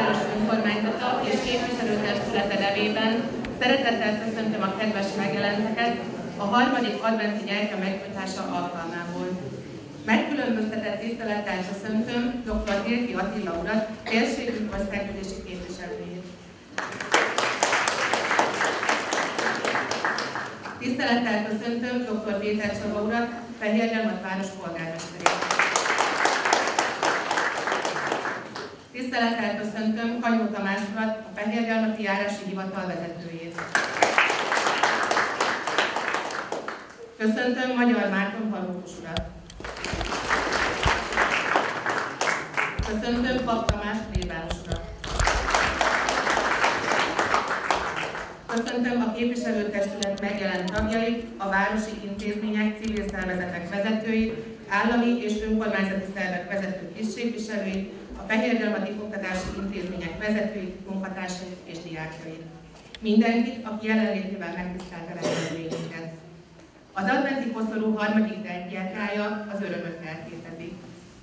város önkormányzata és képviselőtestülete nevében szeretettel köszöntöm a kedves megjelenteket a harmadik adventi gyereke megnyújtása alkalmából. Megkülönböztetett tisztelettel köszöntöm dr. Tilki Attila urat, térségünk országgyűlési képviselőjét. Tisztelettel köszöntöm dr. Péter Csaba urat, Fehérgyalmat város polgármesterét. Tisztelettel köszöntöm Kanyó Tamás urat, a Fehérgyalmati Járási Hivatal vezetőjét. Köszöntöm Magyar Márton Palókus urat. Köszöntöm Pap Tamás plébános urat. Köszöntöm a képviselőtestület megjelent tagjait, a városi intézmények, civil szervezetek vezetőit, állami és önkormányzati szervek vezető kiszépviselőit, a Fehérgyalmati Oktatási Intézmények vezetőit, munkatársait és diákjait. Mindenkit, aki jelenlétével megtisztelte rendezvényünket. Az adventi koszorú harmadik derkiákája az örömöt elképezi.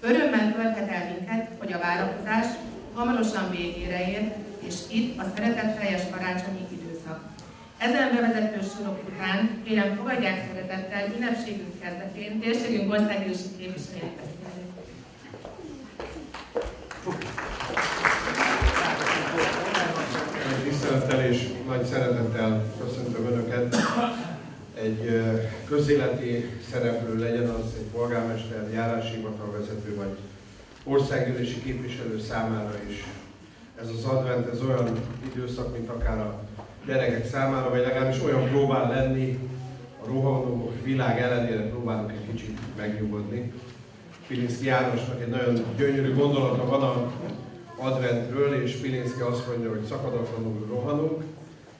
Örömmel tölthet el minket, hogy a várakozás hamarosan végére ér, és itt a szeretetteljes karácsonyi időszak. Ezen bevezető sorok után kérem fogadják szeretettel ünnepségünk kezdetén térségünk országgyűlési képviselőjét beszélni. Tisztelettel és nagy szeretettel köszöntöm Önöket. Egy közéleti szereplő legyen az egy polgármester, járási vezető vagy országgyűlési képviselő számára is. Ez az advent, ez olyan időszak, mint akár a gyerekek számára, vagy legalábbis olyan próbál lenni, a rohanó világ ellenére próbálunk egy kicsit megnyugodni. Pilinszki Jánosnak egy nagyon gyönyörű gondolata van a adventről, és Pilinszki azt mondja, hogy szakadatlanul rohanunk,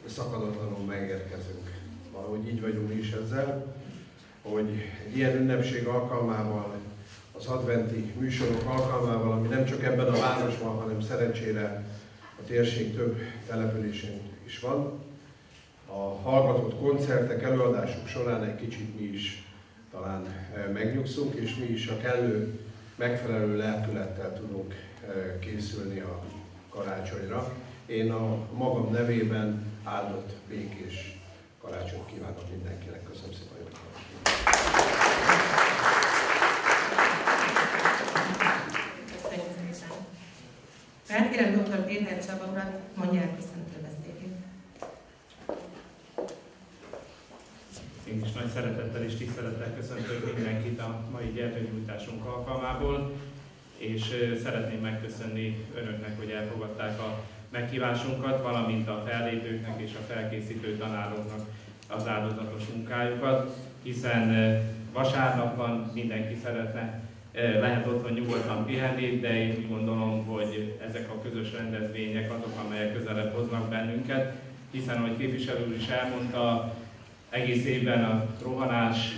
szakadatlanul megérkezünk. Valahogy így vagyunk mi is ezzel, hogy ilyen ünnepség alkalmával, az adventi műsorok alkalmával, ami nem csak ebben a városban, hanem szerencsére a térség több településén is van, a hallgatott koncertek, előadások során egy kicsit mi is talán megnyugszunk, és mi is a kellő, megfelelő lelkülettel tudunk készülni a karácsonyra. Én a magam nevében áldott, békés karácsonyt kívánok mindenkinek. Köszönöm szépen, hogy Felkérem dr. Péter Csaba urat, mondja el köszöntő beszédét. Én is nagy szeretettel és tisztelettel köszöntök mindenkit a mai gyermeknyújtásunk alkalmából és szeretném megköszönni önöknek, hogy elfogadták a meghívásunkat, valamint a fellépőknek és a felkészítő tanároknak az áldozatos munkájukat, hiszen vasárnap van, mindenki szeretne, lehet otthon nyugodtan pihenni, de én úgy gondolom, hogy ezek a közös rendezvények azok, amelyek közelebb hoznak bennünket, hiszen, ahogy képviselő úr is elmondta, egész évben a rohanás,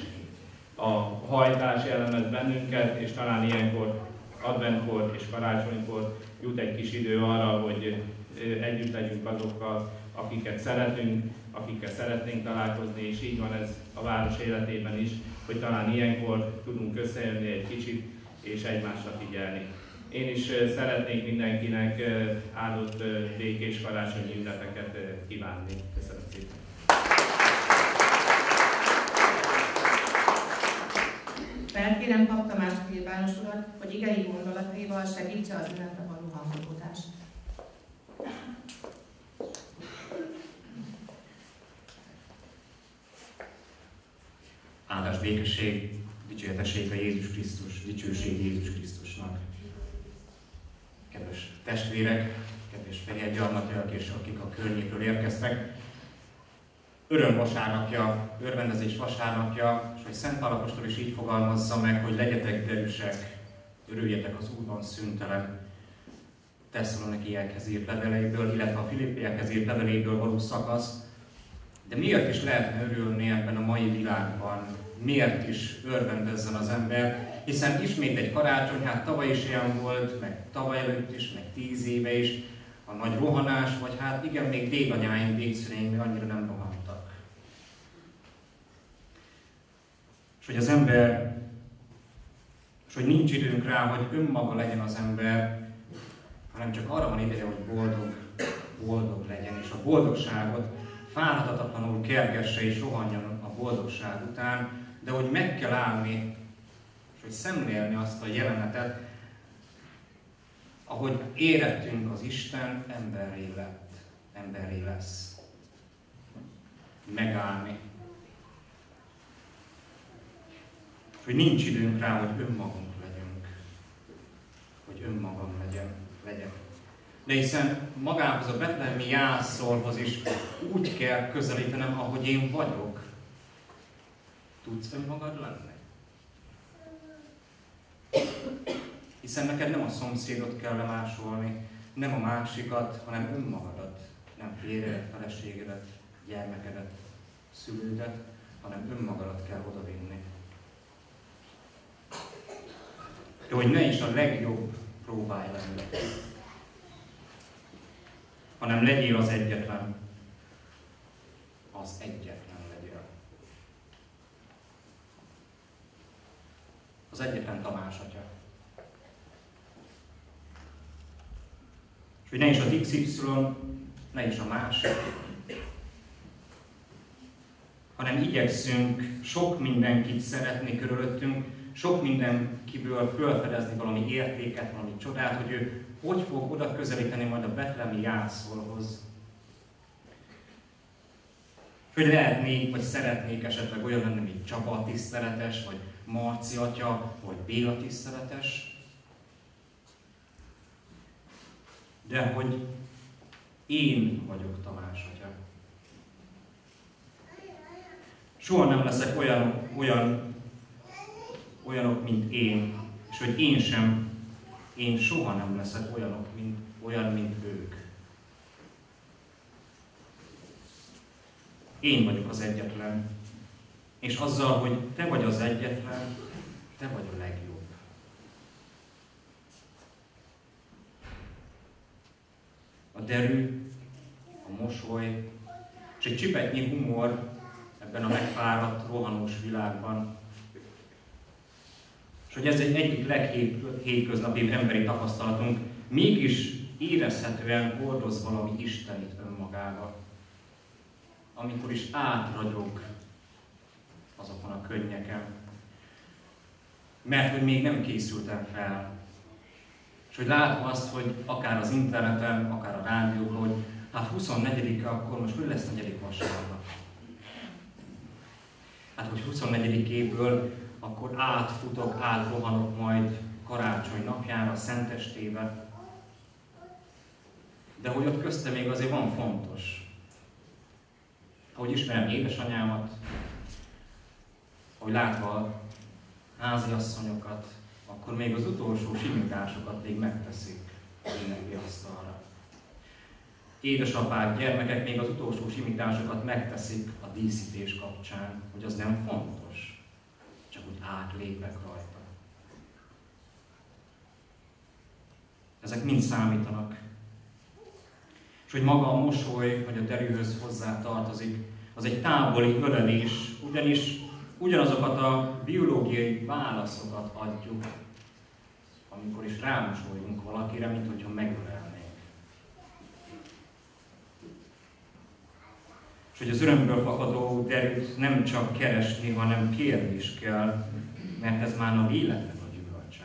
a hajtás jellemez bennünket, és talán ilyenkor adventkor és karácsonykor jut egy kis idő arra, hogy együtt legyünk azokkal, akiket szeretünk, akikkel szeretnénk találkozni, és így van ez a város életében is, hogy talán ilyenkor tudunk összejönni egy kicsit, és egymásra figyelni. Én is szeretnék mindenkinek áldott békés karácsonyi ünnepeket kívánni. Köszönöm szépen! Felkérem Pap Tamás nyilvános urat, hogy igei gondolataival segítse az ünnepre való hangolódást. Békesség, dicsértesség a Jézus Krisztus, dicsőség Jézus Krisztusnak. Kedves testvérek, kedves fehér gyarmatiak és akik a környékről érkeztek, öröm vasárnapja, örvendezés vasárnapja, és hogy Szent Pálapostól is így fogalmazza meg, hogy legyetek derűsek, örüljetek az Úrban szüntelen. Tesszalonikiekhez írt leveleiből, illetve a Filippiekhez írt leveléből való szakasz. De miért is lehetne örülni ebben a mai világban? Miért is örvendezzen az ember? Hiszen ismét egy karácsony, hát tavaly is ilyen volt, meg tavaly előtt is, meg tíz éve is, a nagy rohanás, vagy hát igen, még dédanyáim, dédszüleim annyira nem rohanás hogy az ember, és hogy nincs időnk rá, hogy önmaga legyen az ember, hanem csak arra van ideje, hogy boldog, boldog legyen, és a boldogságot fáradhatatlanul kergesse és rohanjon a boldogság után, de hogy meg kell állni, és hogy szemlélni azt a jelenetet, ahogy érettünk az Isten emberré lett, emberré lesz. Megállni. És hogy nincs időnk rá, hogy önmagunk legyünk. Hogy önmagam legyen, legyek. De hiszen magához a betlehemi jászolhoz is úgy kell közelítenem, ahogy én vagyok. Tudsz önmagad lenni? Hiszen neked nem a szomszédot kell lemásolni, nem a másikat, hanem önmagadat, nem férjedet, feleségedet, gyermekedet, szülődet, hanem önmagadat kell odavinni. De hogy ne is a legjobb próbálj lenni, hanem legyél az egyetlen. Az egyetlen legyél. Az egyetlen Tamás atya. És hogy ne is az XY, ne is a másik, hanem igyekszünk sok mindenkit szeretni körülöttünk, sok mindenkiből felfedezni valami értéket, valami csodát, hogy ő hogy fog oda közelíteni majd a betlemi jászolhoz. Hogy lehetnék, vagy szeretnék esetleg olyan lenni, mint Csaba tiszteletes, vagy Marci atya, vagy Béla tiszteletes. De hogy én vagyok Tamás atya. Soha nem leszek olyan, olyan, olyanok, mint én, és hogy én sem én soha nem leszek olyanok, mint, olyan, mint ők. Én vagyok az egyetlen. És azzal, hogy te vagy az egyetlen, te vagy a legjobb. A derű, a mosoly, és egy csipetnyi humor ebben a megfáradt, rohanós világban és hogy ez egy egyik leghétköznapi emberi tapasztalatunk, mégis érezhetően hordoz valami Istenit önmagába. Amikor is átragyog azokon a könnyeken. Mert hogy még nem készültem fel. És hogy látom azt, hogy akár az interneten, akár a rádióban, hogy hát 24-e, akkor most mi lesz negyedik vasárnap? Hát, hogy 24 évből akkor átfutok, átrohanok majd karácsony napjára, szentestébe. De hogy ott közte még azért van fontos. Ahogy ismerem édesanyámat, hogy látva háziasszonyokat, akkor még az utolsó simításokat még megteszik ünnepi asztalra. Édesapák, gyermekek még az utolsó simításokat megteszik a díszítés kapcsán, hogy az nem fontos csak úgy átlépek rajta. Ezek mind számítanak. És hogy maga a mosoly, vagy a derűhöz hozzá tartozik, az egy távoli ölelés, ugyanis ugyanazokat a biológiai válaszokat adjuk, amikor is rámosolyunk valakire, mint hogyha megölelnénk. És hogy az örömből fakadó derűt nem csak keresni, hanem kérni is kell, mert ez már a életnek a gyümölcse.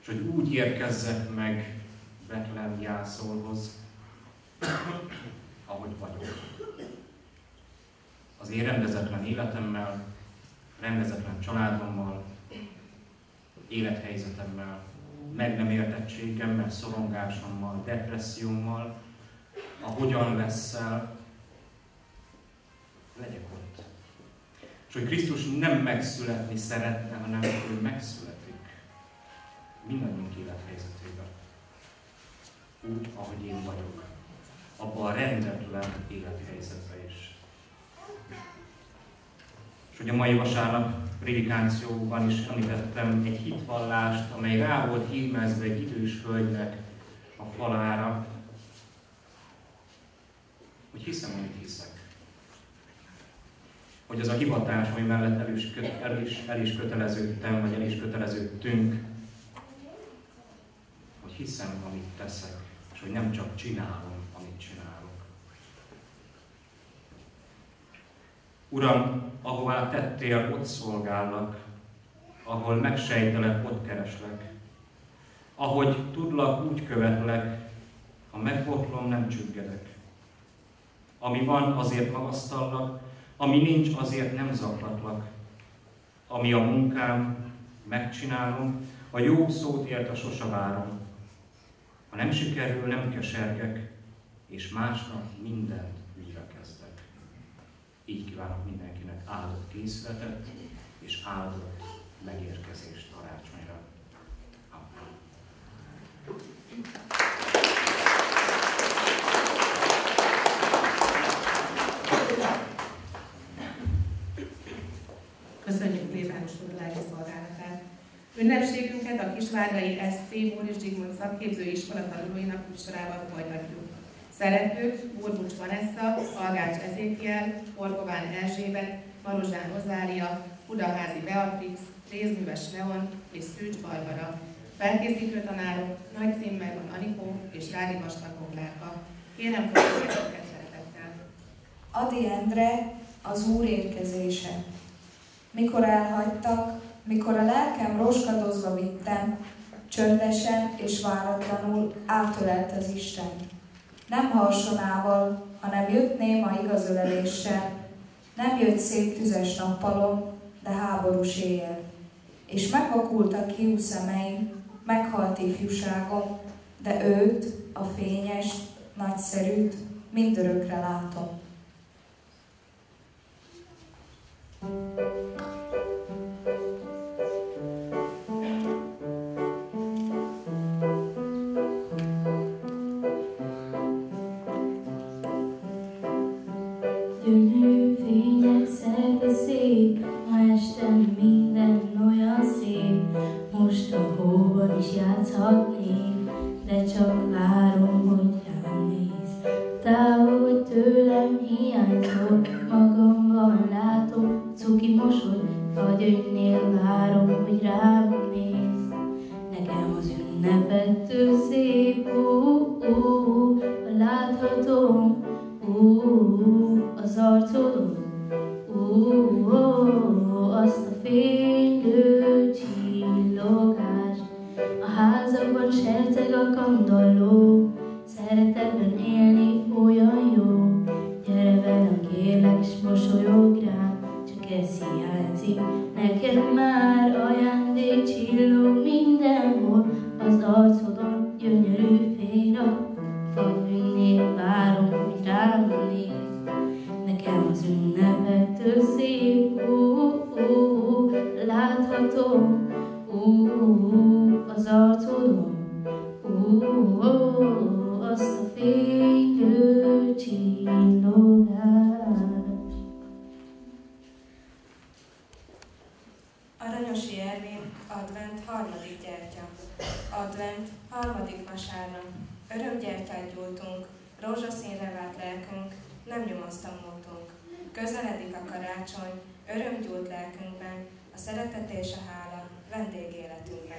És hogy úgy érkezzek meg Betlehem jászolhoz, ahogy vagyok. Az én rendezetlen életemmel, rendezetlen családommal, élethelyzetemmel, meg nem értettségemmel, szorongásommal, depressziómmal, a hogyan leszel, legyek ott. És hogy Krisztus nem megszületni szeretne, hanem hogy megszületik mindannyiunk élethelyzetében. Úgy, ahogy én vagyok. Abban a rendetlen élethelyzetben is. És a mai vasárnap prédikációban is említettem egy hitvallást, amely rá volt hímezve egy idős hölgynek a falára, hogy hiszem, amit hiszek. Hogy az a hivatás, ami mellett el is, el is, el is köteleződtem, vagy el is köteleződtünk, hogy hiszem, amit teszek, és hogy nem csak csinálom, amit csinálok. Uram, ahová tettél, ott szolgállak, ahol megsejtelek, ott kereslek. Ahogy tudlak, úgy követlek, ha megbotlom, nem csüggedek. Ami van, azért magasztallak, ami nincs, azért nem zaklatlak. Ami a munkám, megcsinálom, a jó szót ért a sose várom. Ha nem sikerül, nem kesergek, és másnap mindent. Így kívánok mindenkinek áldott készletet és áldott megérkezést karácsonyra. Amen. Köszönjük plébános úr lelki szolgálatát. Ünnepségünket a Kisvárgai SC Móris Zsigmond szakképző iskola tanulóinak műsorával folytatjuk. Szereplők Burbucs Vanessa, Algács Ezékiel, Orgován Erzsébet, Marozsán Rozália, Budaházi Beatrix, Rézműves Leon és Szűcs Barbara. Felkészítő tanárok Nagy Címmerman Anikó és Rádi Vastakó Klárka. Kérem, fogadják őket szeretettel. Adi Endre, az Úr érkezése. Mikor elhagytak, mikor a lelkem roskadozva vittem, csöndesen és váratlanul átölelt az Isten. Nem harsonával, hanem jött néma igazöleléssel, nem jött szép tüzes nappalom, de háborús éjjel. És megvakultak hiú szemeim, meghalt ifjúságom, de őt, a fényes, nagyszerűt mindörökre látom. Gyönyörű a gyöngynél várom, hogy rám néz. Nekem az ünnepettől fénylő csillogást. Aranyosi Ervin, Advent harmadik gyertya. Advent harmadik vasárnap. Örömgyertyát gyújtunk, rózsaszínre vált lelkünk, nem nyomasztan voltunk. Közeledik a karácsony, öröm gyújt lelkünkben, a szeretet és a hála vendégéletünkben.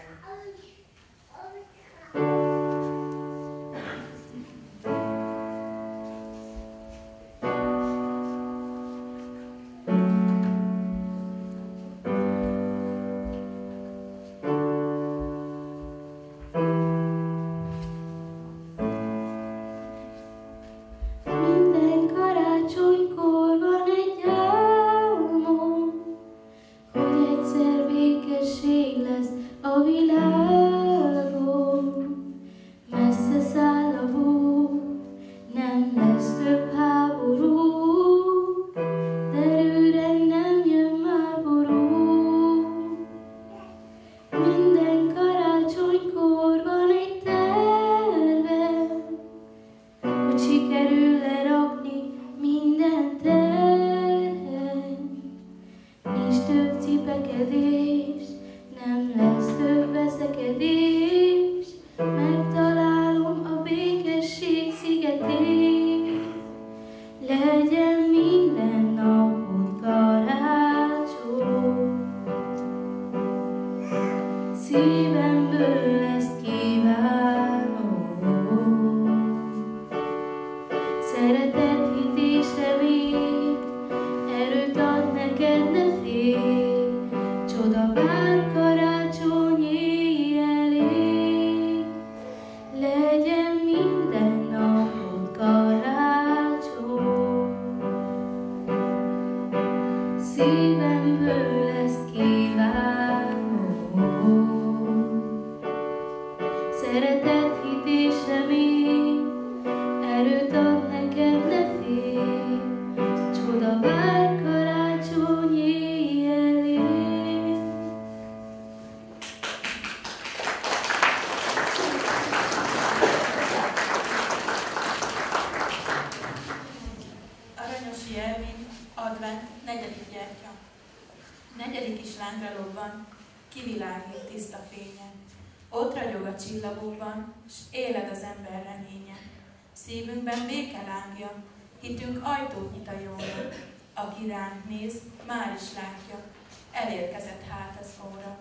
Elérkezett hát az óra.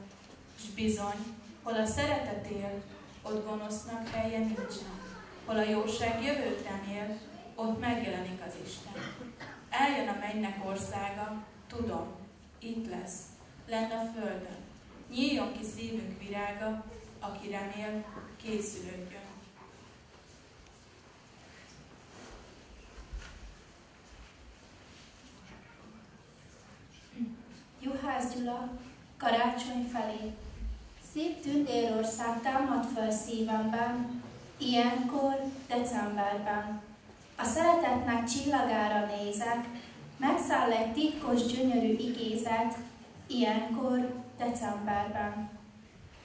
S bizony, hol a szeretet él, ott gonosznak helye nincsen. Hol a jóság jövőt remél, ott megjelenik az Isten. Eljön a mennynek országa, tudom, itt lesz, lenne a földön. Nyíljon ki szívünk virága, aki remél, készülődjön. Juhász Gyula, karácsony felé. Szép tündérország támad föl szívemben, ilyenkor, decemberben. A szeretetnek csillagára nézek, megszáll egy titkos, gyönyörű igézet, ilyenkor, decemberben.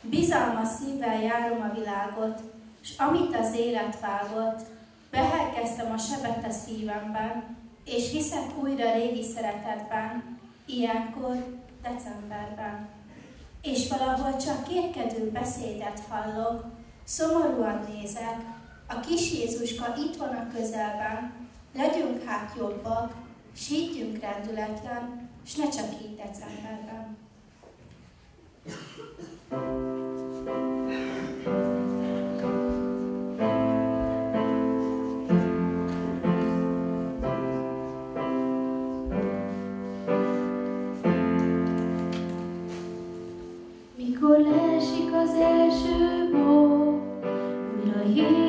Bizalmas szívvel járom a világot, s amit az élet vágott, behelkeztem a sebet a szívemben, és hiszek újra régi szeretetben, ilyenkor, decemberben. És valahol csak kétkedő beszédet hallok, szomorúan nézek, a kis Jézuska itt van a közelben, legyünk hát jobbak, s higgyünk rendületlen, s ne csak így decemberben. Mikor leesik az első bó, újra jégvirág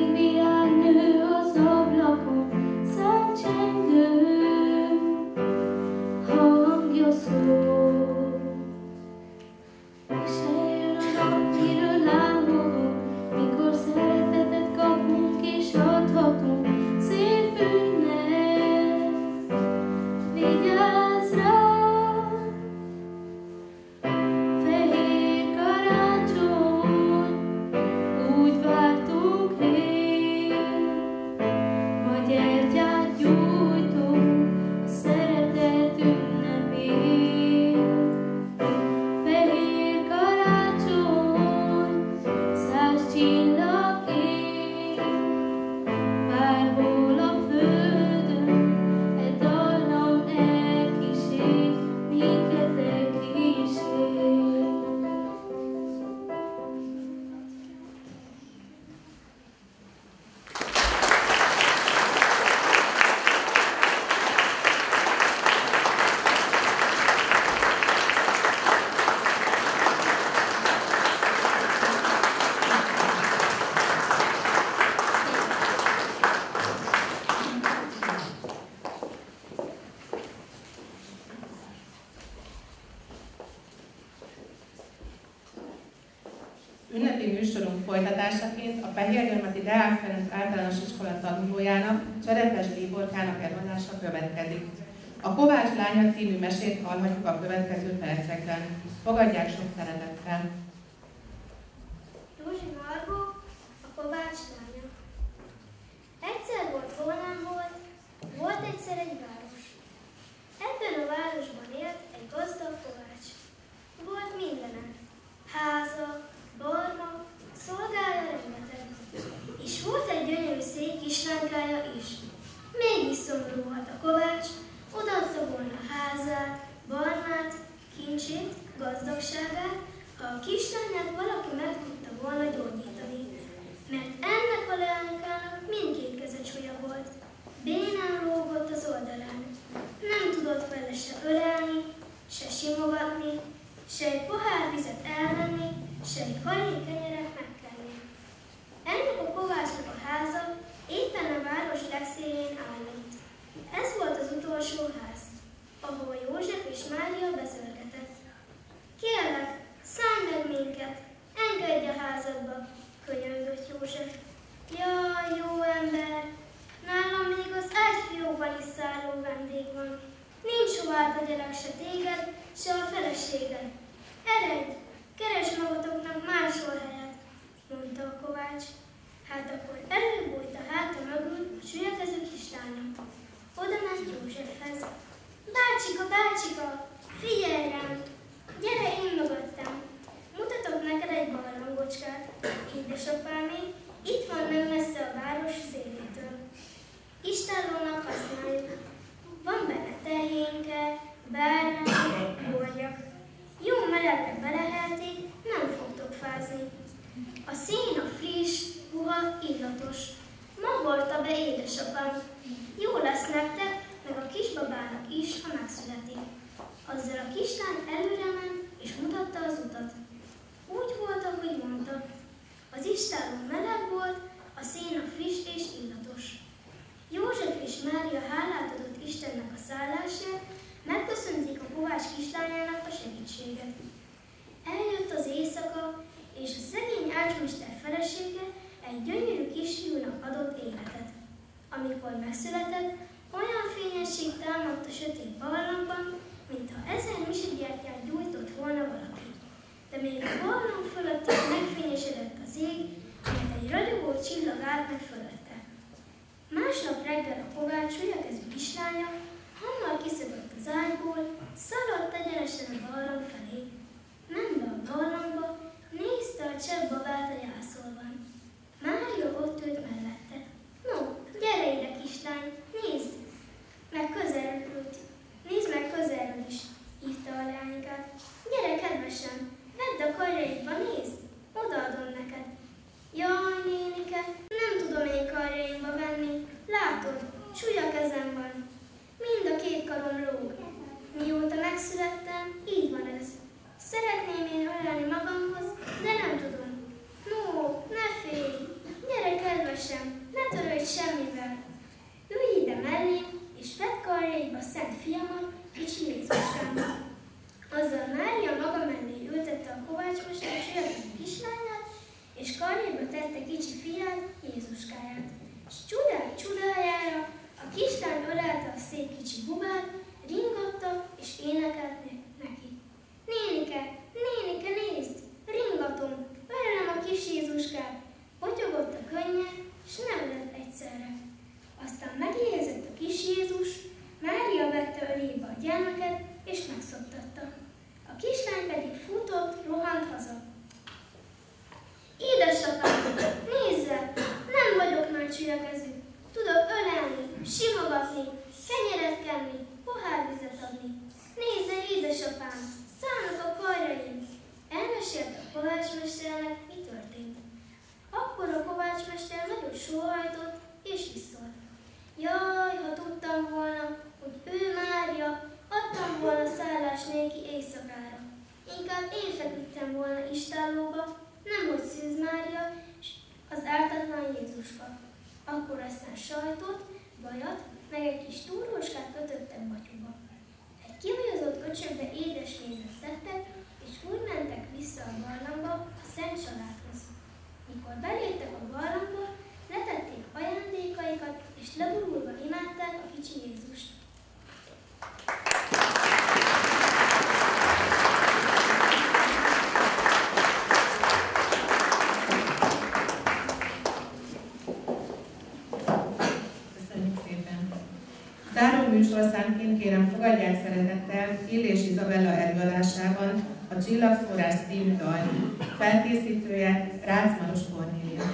folytatásaként a Fehérgyarmati Deák Ferenc általános iskola tanulójának, Cserepes Bíborkának előadása következik. A Kovács lánya című mesét hallhatjuk a következő percekben. Fogadják sok szeretettel! Józsi Margó, a Kovács lánya. Egyszer volt, hol nem volt, volt egyszer egy város. Ebben a városban élt egy gazdag kovács. Volt mindene. Háza, barma, szolgája rengeteg. És volt egy gyönyörű szép kislánykája is. Mégis szomorú volt a kovács, odaadta volna házát, barmát, kincsét, gazdagságát, ha a kislányát valaki meg tudta volna gyógyítani. Mert ennek a leánykának mindkét keze csúlya volt. Bénán lógott az oldalán. Nem tudott vele se ölelni, se simogatni, se egy pohár vizet elvenni, se egy halék Antonio. inkább én feküdtem volna istállóba, nemhogy Szűz Mária és az ártatlan Jézuska. Akkor aztán sajtot, bajat, meg egy kis túróskát kötöttem batyuba. Egy kivajozott köcsögbe édes lézet tettek, és úgy mentek vissza a barlangba a Szent Családhoz. Mikor beléptek a barlangba, letették ajándékaikat, és leborulva imádták a kicsi Jézust. műsorszámként kérem fogadják szeretettel Illés Izabella előadásában a Csillagforrás című dal felkészítője Rácz Maros Kornélia.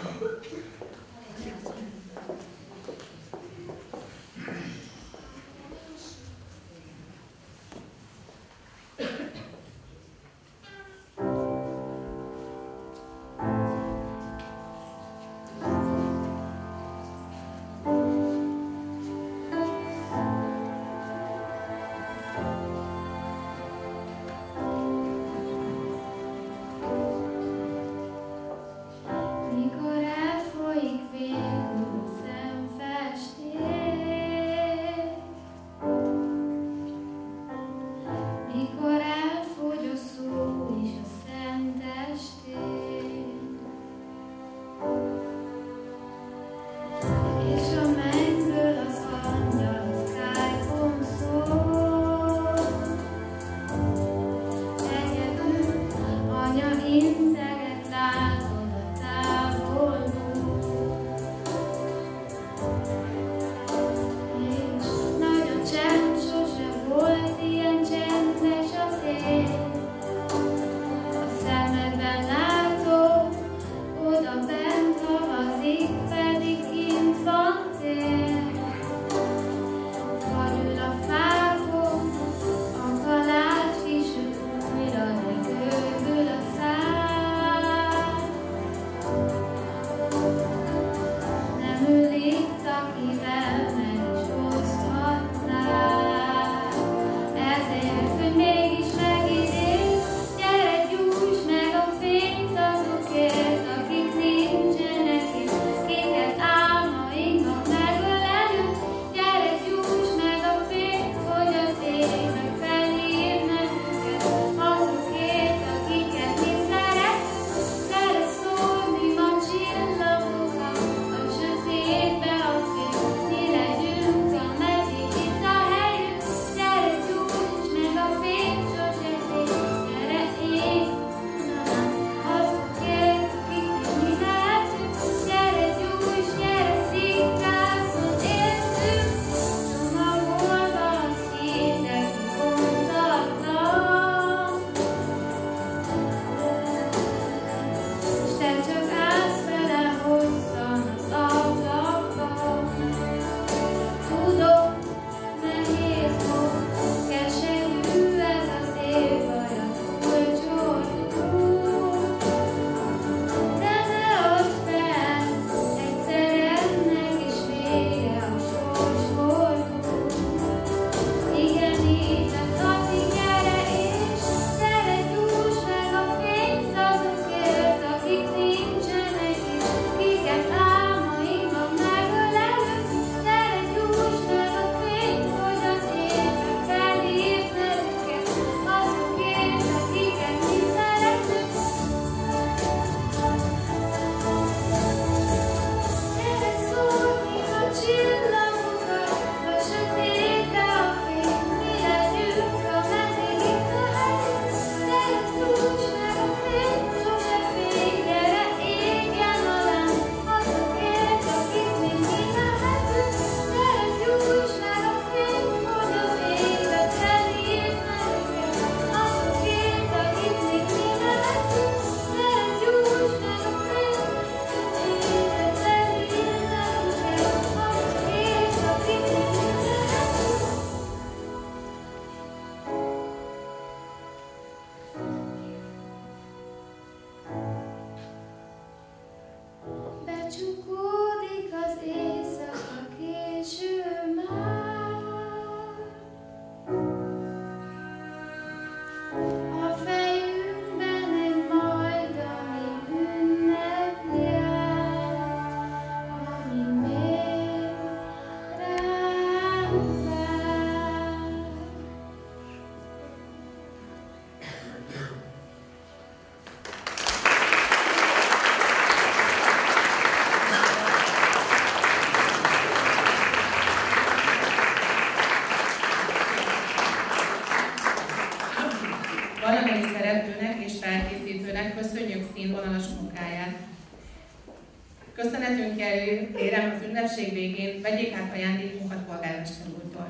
Köszönetünk jelű, kérem az ünnepség végén vegyék át ajándékunkat polgármester úrtól.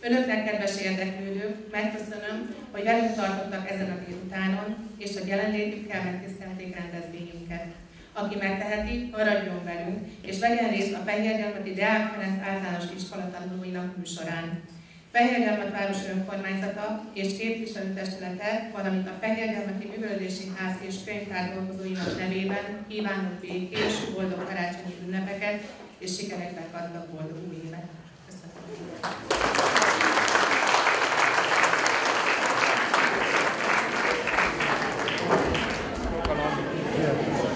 Önöknek, kedves érdeklődők, megköszönöm, hogy velünk tartottak ezen a délutánon, és a jelenlétükkel megtisztelték rendezvényünket. Aki megteheti, maradjon velünk, és vegyen részt a Fehérgyelmeti Deák Ferenc általános iskola tanulóinak műsorán. Fehérgyelmet város önkormányzata és képviselőtestülete, valamint a Fehérgyelmeti Művelődési Ház és Könyvtár dolgozóinak nevében kívánok békés, boldog karácsonyi ünnepeket és sikerekben gazdag boldog új évet. Köszönöm.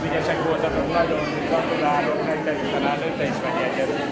Ügyesek voltatok, nagyon gratulálok nektek, talán is vagy.